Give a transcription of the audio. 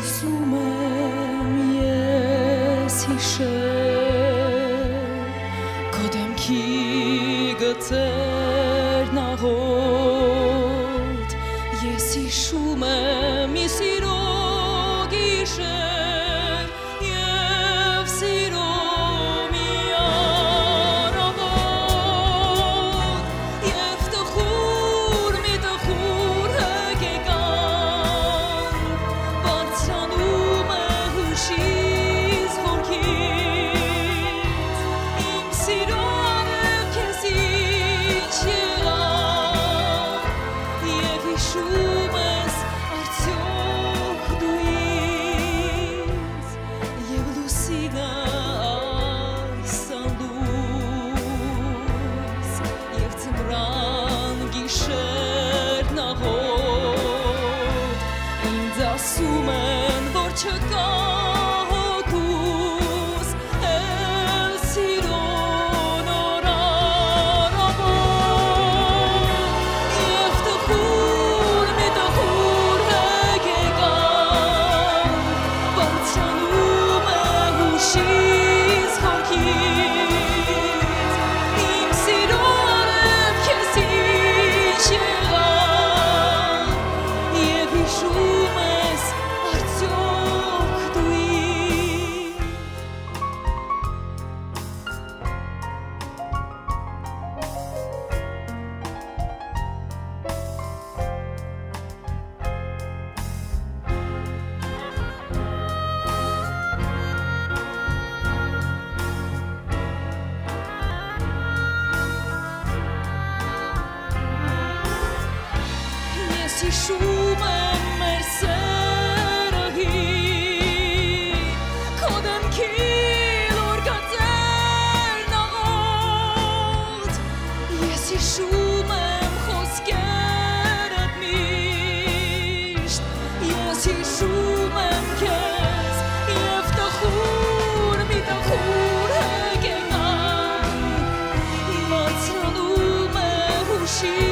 Ուզում եմ ես հիշել, կոդեմքի գծել ասում են, որ չկա հիշում եմ մեր սերագի կոդանքի լոր գածեր նաղոտ ես հիշում եմ խոսկերդ միշտ ես հիշում եմ կեզ և տխուր մի տխուր հեգենան իվացրանում է հուշի